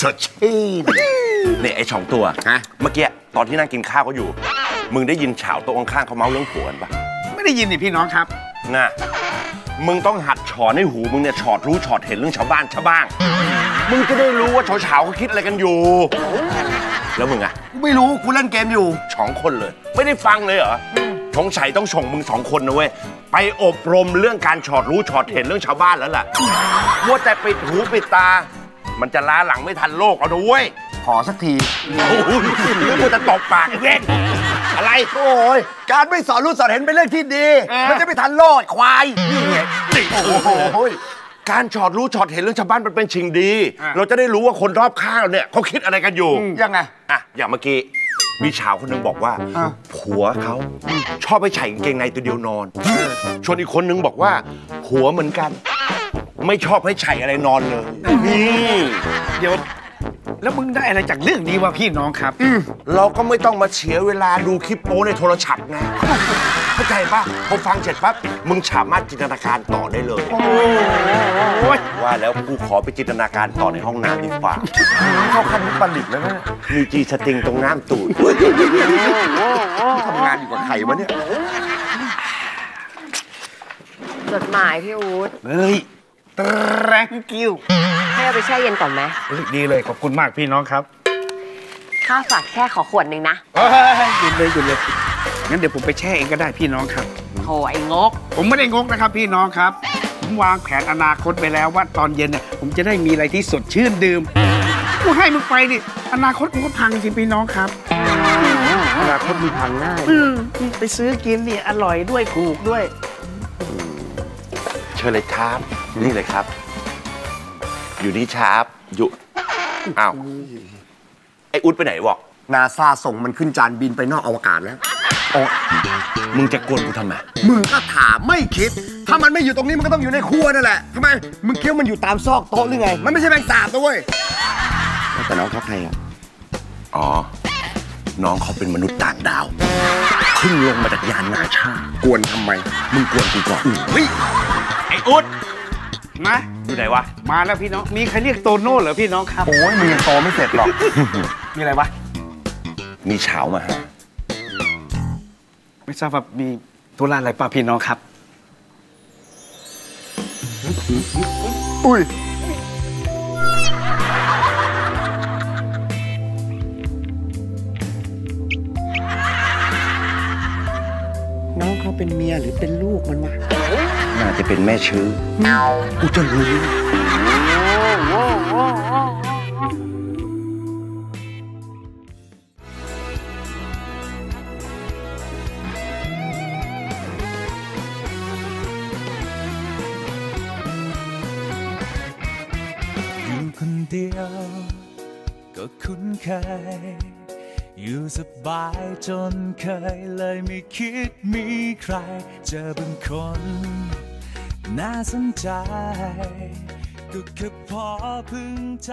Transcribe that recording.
สดชื่นเนี่ยไอ้สองตัวฮะเมื่อกี้ตอนที่นั่งกินข้าวก็อยู่ มึงได้ยินฉาวโต๊ะข้างๆเขาเมาเรื่องผัวกันปะไม่ได้ยินนี่พี่น้องครับน่ะมึงต้องหัดฉอนให้หูมึงเนี่ยฉอดรู้ฉอดเห็นเรื่องชาวบ้านชาวบ้างมึงจะได้รู้ว่าชาวๆเขาคิดอะไรกันอยู่ แล้วมึงอะไม่รู้กูเล่นเกมอยู่สองคนเลย ไม่ได้ฟังเลยเหรอสงสัยต้องส่งมึงสองคนนะเว้ย ไปอบรมเรื่องการฉอดรู้ฉอดเห็นเรื่องชาวบ้านแล้วล่ะมัวแต่ปิดหูปิดตา มันจะล้าหลังไม่ทันโลกเอานะเว้ยขอสักทีโอ้โหนึกว่าจะตบปากไอ้เว้นอะไรโอ้ยการไม่สอนรู้สอนเห็นเป็นเรื่องที่ดีเออมันจะไม่ทันโลดควายนี่ไงโอ้โหการฉอดรู้ฉอดเห็นเรื่องชาวบ้านมันเป็นสิ่งดีอะเราจะได้รู้ว่าคนรอบข้างเราเนี่ยเขาคิดอะไรกันอยู่ยังไงอะอย่างเมื่อกี้มีชาวคนหนึงบอกว่าอะผัวเขาชอบไปใส่กางเกงในตัวเดียวนอนชวนอีกคนนึงบอกว่าผัวเหมือนกัน ไม่ชอบให้ใส่อะไรนอนเลยนี่เดี๋ยว แล้วมึงได้อะไรจากเรื่องนี้วะพี่น้องครับ เราก็ไม่ต้องมาเสียเวลาดูคลิปโป้ในโทรศัพท์ไงเข้าใจปะพอฟังเสร็จปั๊บมึงสามารถจินตนาการต่อได้เลยโอ้ยว่าแล้วกูขอไปจินตนาการต่อในห้องน้ำดีกว่าเข้าขั้นวิปริตแล้วนะมีจีสติงตรงน้ำตูดทำงานอยู่กับใครวะเนี่ยจดหมายพี่อู๊ดเฮ้ย thank you ให้เอาไปแช่เย็นก่อนไหมเฮ้ยดีเลยขอบคุณมากพี่น้องครับข้าฝากแช่ขอขวดหนึ่งนะเฮ้ยหยุดเลยหยุดเลยงั้นเดี๋ยวผมไปแช่เองก็ได้พี่น้องครับโหไอ้งก ผมไม่ได้งกนะครับพี่น้องครับ ผมวางแผนอนาคตไปแล้วว่าตอนเย็นเนี่ยผมจะได้มีอะไรที่สดชื่นดื่มกูให้มึงไปดิอนาคตกูก็พังสิพี่น้องครับอนาคตมีพังง่ายอืมไปซื้อกินเนี่ยอร่อยด้วยถูกด้วย เชิญเลยครับ นี่เลยครับ อยู่นี่ชาร์ปอยู่อ้าวไอ้อุ๊ดไปไหนบอกนาซาส่งมันขึ้นจานบินไปนอกอวกาศแล้ว มึงจะกวนกูทำไม มึงก็ถามไม่คิด ถ้ามันไม่อยู่ตรงนี้มันก็ต้องอยู่ในครัวนั่นแหละทำไม มึงคิดว่ามันอยู่ตามซอกโต๊ะหรือไง มันไม่ใช่แมงสาบนะเว้ย แต่น้องเขาใครอะ อ๋อ น้องเขาเป็นมนุษย์ต่างดาวเพิ่งลงมาจากยานนาชาติกวนทำไม มึงกวนกูก่อนเฮ้ยไอ้อุ๊ด มาอยู่ไหนวะ มาแล้วพี่น้อง มีใครเรียกโตโน่เหรอพี่น้องครับ โอ้ยมึงยังโตไม่เสร็จหรอก มีอะไรวะ มีเฉามาฮะ ไม่ทราบว่ามีธุระอะไรป่ะพี่น้องครับ อุ้ย น้องเขาเป็นเมียหรือเป็นลูกมันวะน่าจะเป็นแม่ชื้อกูจะรู้อยู่คนเดียวก็คุ้นเคย อยู่สบายจนเคยเลยไม่คิดมีใคร เจอบางคน น่าสนใจ ก็แค่พอพึงใจ